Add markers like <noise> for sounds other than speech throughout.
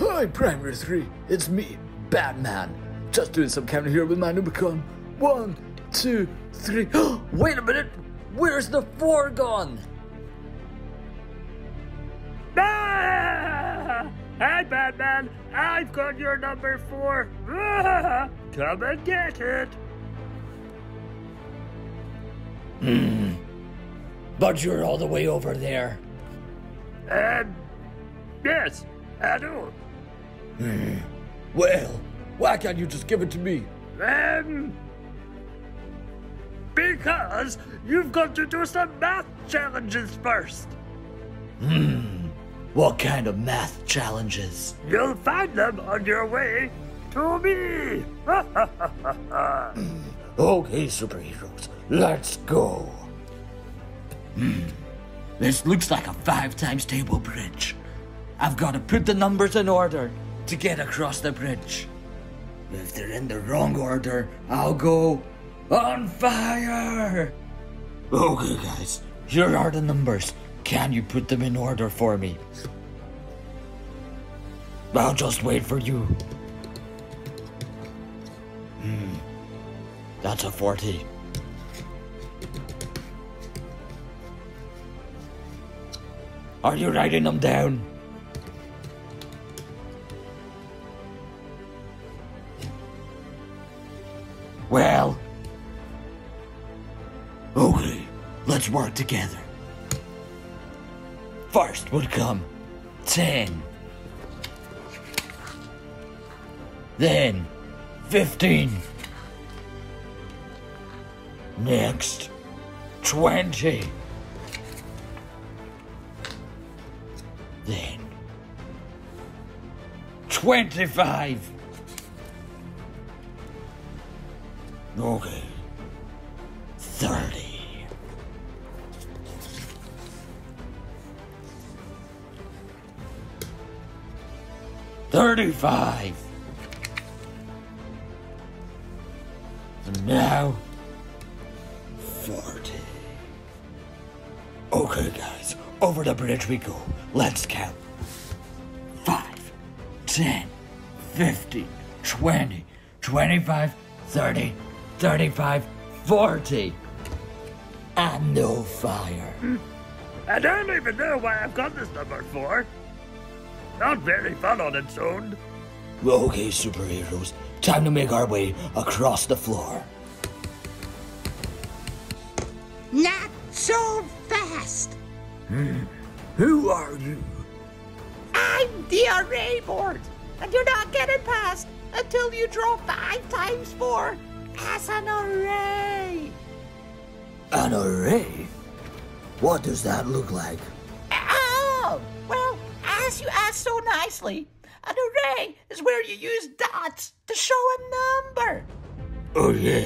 Hi, Primary 3. It's me, Batman. Just doing some counting here with my Numicon. One, two, three. <gasps> Wait a minute! Where's the four gone? Ah! Hi, Batman. I've got your number four. Ah! <laughs> Come and get it. But you're all the way over there. Um, yes, I do. Well, why can't you just give it to me? Um, because you've got to do some math challenges first. Hmm. What kind of math challenges? You'll find them on your way to me. <laughs> Okay, superheroes, let's go. Hmm. This looks like a five times table bridge. I've got to put the numbers in order to get across the bridge. If they're in the wrong order, I'll go on fire. Okay, guys, here are the numbers. Can you put them in order for me? I'll just wait for you. Hmm. That's a 40. Are you writing them down? Work together. First would come 10. Then 15. Next, 20. Then, 25. Okay, 35! And now, 40. Okay, guys, over the bridge we go. Let's count. 5, 10, 50, 20, 25, 30, 35, 40. And no fire. Hmm. I don't even know why I've got this number for. Not very fun on its own. Okay, superheroes, time to make our way across the floor. Not so fast. Hmm. Who are you? I'm the array board, and you're not getting past until you draw five times four as an array. An array? What does that look like? Oh, well, as you asked so nicely, an array is where you use dots to show a number. Oh, yeah.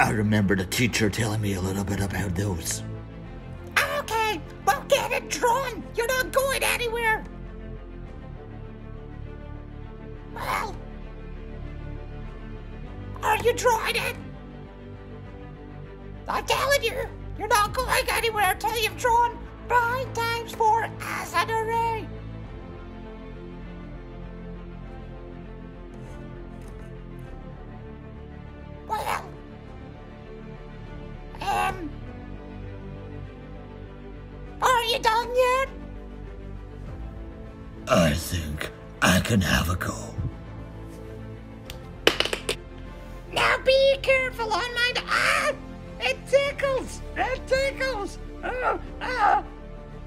I remember the teacher telling me a little bit about those. Okay, well, get it drawn. You're not going anywhere. Well, are you drawing it? I'm telling you, you're not going anywhere until you've drawn five times four as an array. Can have a go. Now be careful on my. Ah! It tickles! It tickles! Ah, ah,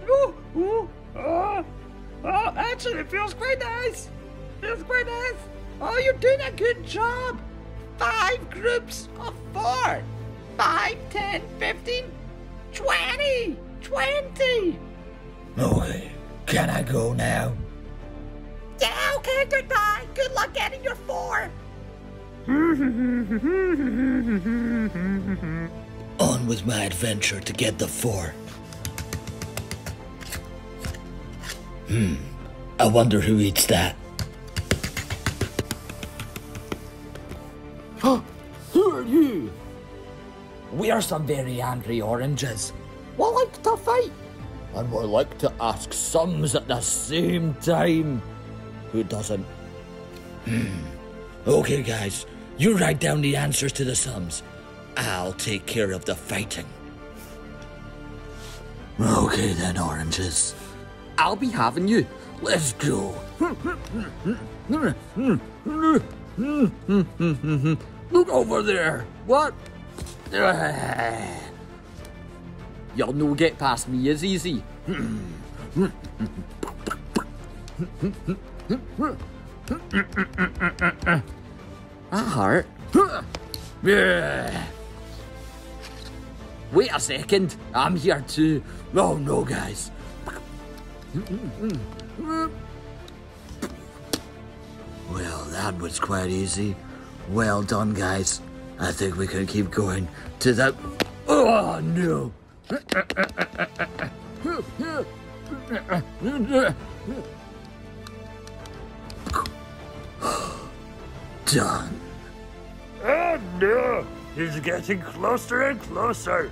ooh, ooh, oh, oh, actually, it feels quite nice. Feels quite nice. Oh, you're doing a good job. Five groups of four. Five, ten, fifteen, twenty, twenty. Okay, can I go now? Yeah, okay, goodbye. Good luck getting your four. <laughs> On with my adventure to get the four. Hmm, I wonder who eats that. Huh? Who are you? We are some very angry oranges. We like to fight. And we like to ask sums at the same time. Who doesn't. Hmm. Okay, guys, you write down the answers to the sums. I'll take care of the fighting. Okay then, oranges. I'll be having you. Let's go. Look over there. What? You'll no get past me as easy. Hurt. Yeah. Wait a second. I'm here too. Oh no, guys. Well, that was quite easy. Well done, guys. I think we can keep going to that. Oh no! <laughs> Done. Oh no! He's getting closer and closer.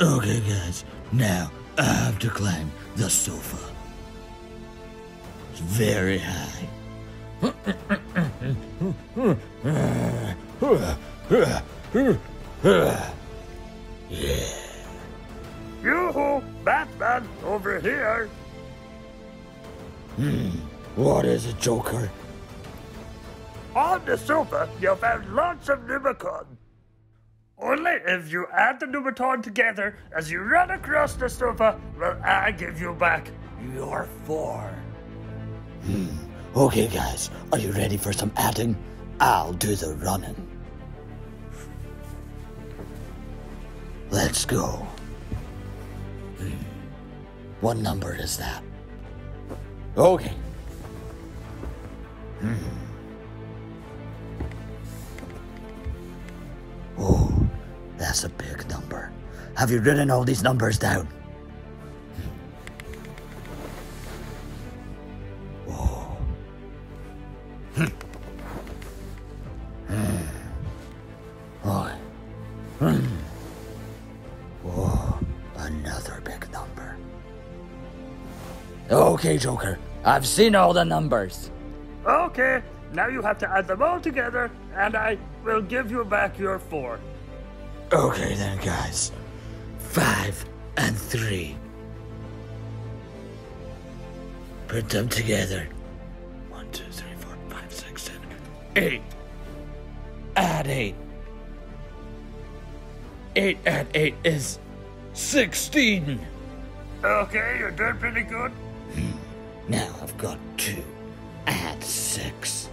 Okay, guys. Now I have to climb the sofa. It's very high. yeah. Yoo-hoo! Batman, over here! Hmm. What is it, Joker? On the sofa, you found lots of Numicon. Only if you add the Numicon together as you run across the sofa will I give you back your four. Hmm. Okay, guys, are you ready for some adding? I'll do the running. Let's go. Hmm. What number is that? Okay. Hmm. That's a big number. Have you written all these numbers down? Oh. Oh, another big number. Okay, Joker. I've seen all the numbers. Okay, now you have to add them all together and I will give you back your four. Okay, then, guys. Five and three. Put them together. One, two, three, four, five, six, seven, eight. Add eight. Eight add eight is sixteen. Okay, you're doing pretty good. Hmm. Now I've got two. Add six.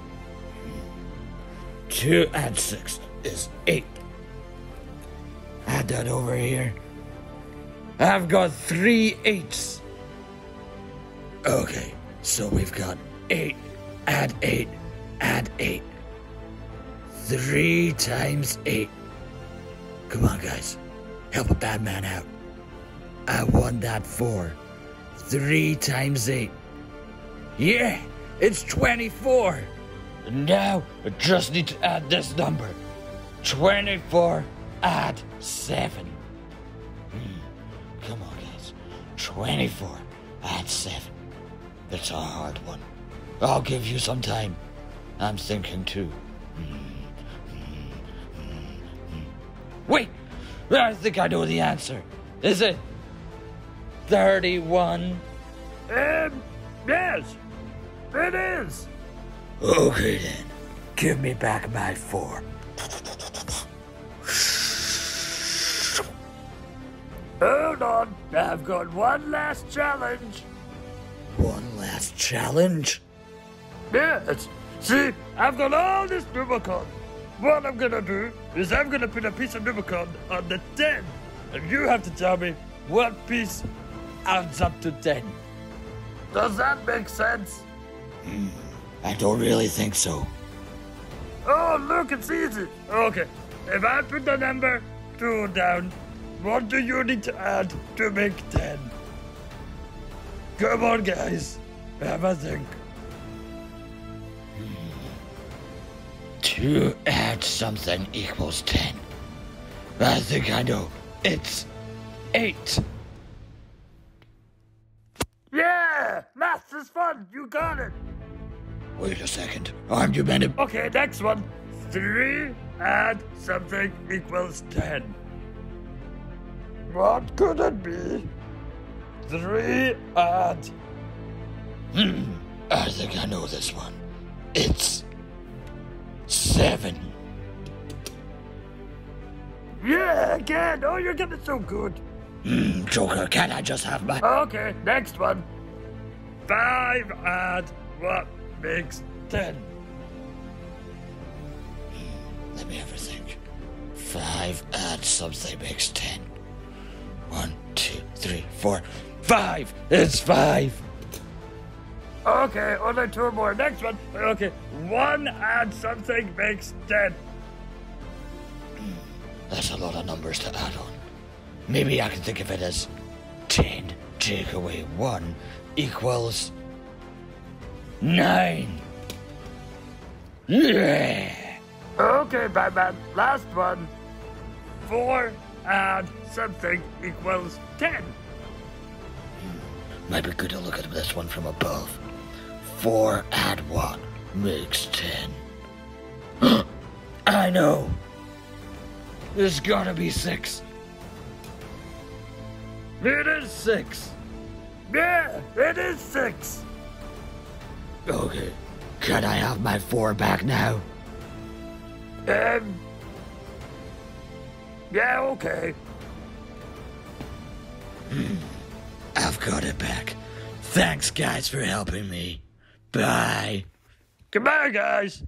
Hmm. Two add six is eight. Over here. I've got three eights. Okay, so we've got eight. Add eight. Add eight. Three times eight. Come on, guys. Help a bad man out. I won that four. Three times eight. Yeah, it's 24. Now I just need to add this number 24 add 7. Hmm, Come on, guys. 24 add 7. That's a hard one. I'll give you some time. I'm thinking too. Wait! I think I know the answer. Is it 31? Um, yes, it is. Okay then. Give me back my four. Hold on, I've got one last challenge. One last challenge? Yes, see, I've got all this Numicon. What I'm gonna do is I'm gonna put a piece of Numicon on the 10, and you have to tell me what piece adds up to 10. Does that make sense? Hmm, I don't really think so. Oh, look, it's easy. Okay, if I put the number 2 down, what do you need to add to make 10? Come on, guys. Have a think. Two add something equals ten. I think I know. It's eight. Yeah! Maths is fun! You got it! Wait a second. Meant to? Okay, next one. Three add something equals ten. What could it be? Three add. Hmm. I think I know this one. It's seven. Yeah, again. Oh, you're getting so good. Hmm, Joker, can I just have my. Okay, next one. Five add what makes ten. Let me have a think. Five add something makes ten. One, two, three, four, five! It's five! Okay, only two more. Next one. Okay, one add something makes ten. That's a lot of numbers to add on. Maybe I can think of it as 10 take away 1 equals 9. Yeah! Okay, Batman. Last one. Four add something equals ten. Might be good to look at this one from above. 4 add 1 makes 10. <gasps> I know! There's gotta be 6. It is six. Yeah, it is six. Okay. Can I have my 4 back now? Um. Yeah, okay. I've got it back. Thanks, guys, for helping me. Bye. Goodbye, guys.